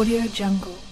Audio Jungle.